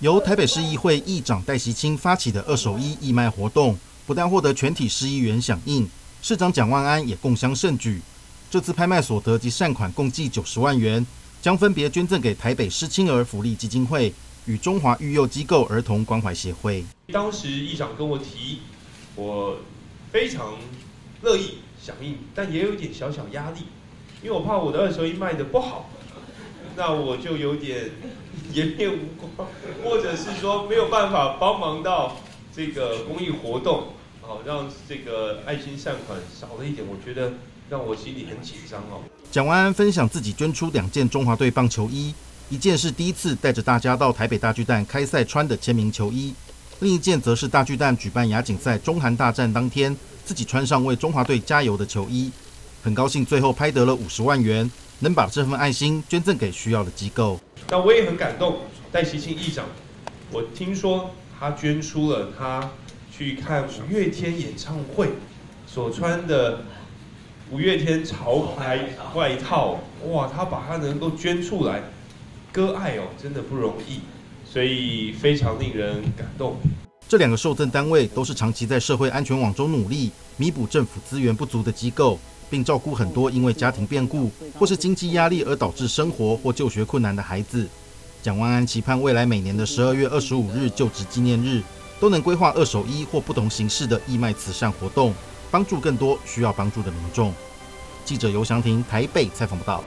由台北市议会议长戴习清发起的二手衣义卖活动，不但获得全体市议员响应，市长蒋万安也共襄盛举。这次拍卖所得及善款共计九十万元，将分别捐赠给台北失亲儿福利基金会与中华育幼机构儿童关怀协会。当时议长跟我提，我非常乐意响应，但也有一点小小压力，因为我怕我的二手衣卖的不好，那我就有点。颜面无光，或者是说没有办法帮忙到这个公益活动，好让这个爱心善款少了一点，我觉得让我心里很紧张哦。蒋万安分享自己捐出两件中华队棒球衣，一件是第一次带着大家到台北大巨蛋开赛穿的签名球衣，另一件则是大巨蛋举办亚锦赛中韩大战当天自己穿上为中华队加油的球衣。很高兴最后拍得了五十万元，能把这份爱心捐赠给需要的机构。那我也很感动，戴习清议长，我听说他捐出了他去看五月天演唱会所穿的五月天潮牌外套，哇，他把它能够捐出来，割爱哦，真的不容易，所以非常令人感动。这两个受赠单位都是长期在社会安全网中努力弥补政府资源不足的机构。并照顾很多因为家庭变故或是经济压力而导致生活或就学困难的孩子。蒋万安期盼未来每年的十二月二十五日就职纪念日，都能规划二手衣或不同形式的义卖慈善活动，帮助更多需要帮助的民众。记者尤祥婷台北采访报道。